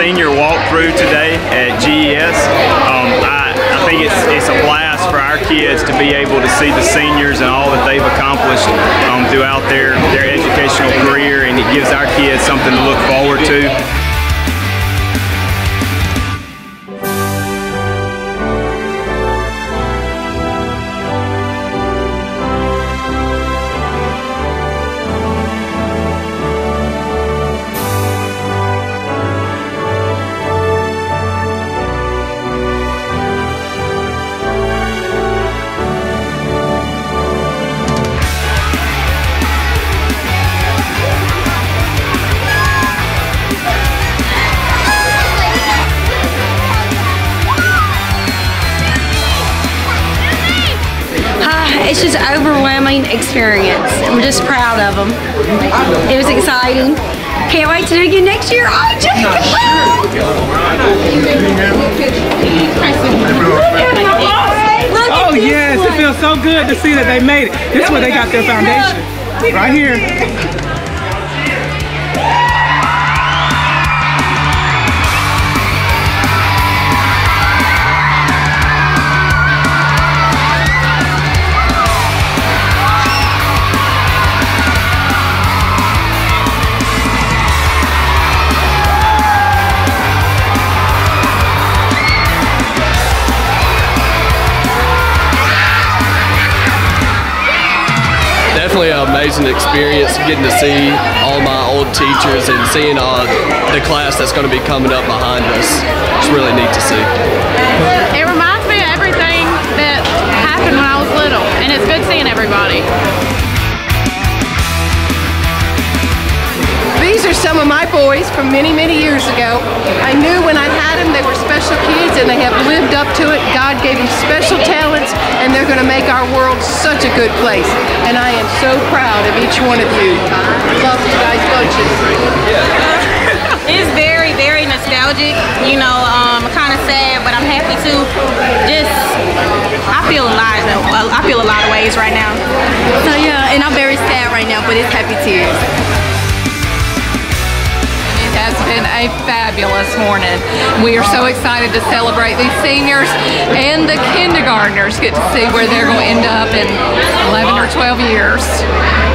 senior walkthrough today at GES. Um, I, I think it's, it's a blast for our kids to be able to see the seniors and all that they've accomplished um, throughout their, their educational career, and it gives our kids something to look forward to. It's just overwhelming experience. I'm just proud of them. It was exciting. Can't wait to do it again next year. Oh, Jacob! Look at Oh yes, it feels so good to see that they made it. This is where they got their foundation. Right here. Definitely an amazing experience getting to see all my old teachers and seeing uh, the class that's going to be coming up behind us. It's really neat to see. It reminds me of everything that happened when I was little, and it's good seeing everybody. These are some of my boys from many, many years ago. I knew when I had them they were special kids and they have lived up to it. God gave them special talents and they're going to make our world such a good place. And I am so proud of each one of you. Love you guys bunches. It's very, very nostalgic. You know, um, kind of sad, but I'm happy too. Just, I feel alive. I feel a lot of ways right now. So yeah, and I'm very sad right now, but it's happy tears. It has been a fabulous morning. We are so excited to celebrate these seniors and the kindergartners get to see where they're going to end up in 11 or 12 years.